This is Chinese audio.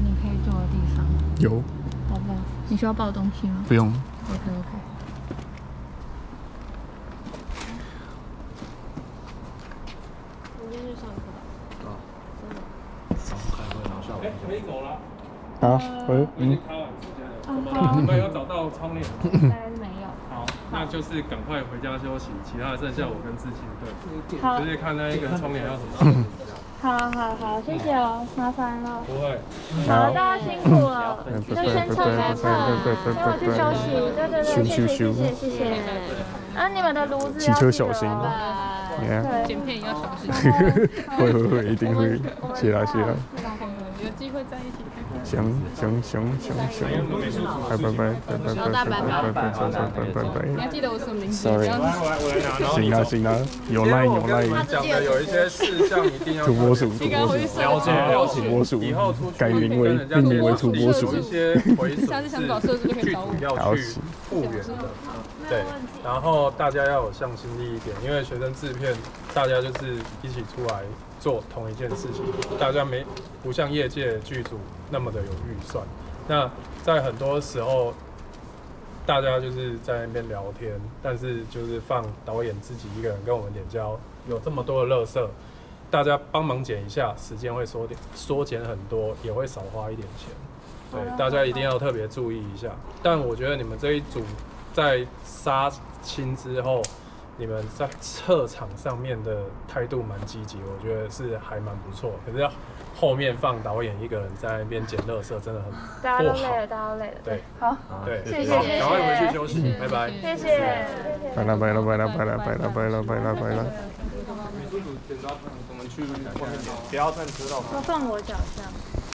你可以坐的地方有。好吧，你需要抱东西吗？不用。OK OK。我今去上课。啊。可以走了。喂。我，们没有找到窗帘？那就是赶快回家休息，其他的剩下我跟志勤对，好。就是看那一个窗帘要怎么处理。好好好，谢谢哦，麻烦了。不会，好，大家辛苦了，就拜先撤开吧，先回去休息。对对对，谢谢谢谢谢谢。啊，你们的炉子骑车小心。对，剪片也要小心，会会会，一定会，谢啦谢啦，有机会在一起看看。行行行行行，拜拜拜拜拜拜拜拜拜拜拜拜拜拜。你还记得我什么名字？Sorry 行啊行啊，有赖有赖，讲的有一些事项一定要土拨鼠土拨鼠，了解了解。土拨鼠以后改名为命名为土接拨鼠一，些回损下次想找设置就可以剧找我。组要去复原的。对，然后大家要有向心力一点，因为学生制片，大家就是一起出来做同一件事情，大家没不像业界剧组那么的有预算。那在很多时候，大家就是在那边聊天，但是就是放导演自己一个人跟我们点交，有这么多的乐色，大家帮忙剪一下，时间会缩点缩减很多，也会少花一点钱。对，大家一定要特别注意一下。但我觉得你们这一组在杀青之后，你们在策场上面的态度蛮积极，我觉得是还蛮不错。可是要后面放导演一个人在那边捡垃圾，真的很大家都累了，大家都累了。对好，对，谢谢谢谢好赶快回去休息，拜拜。谢谢谢谢。拜了拜了拜了拜了拜了拜了拜了拜了。美术组剪刀，我们去外面，不要站车道。都放我脚上。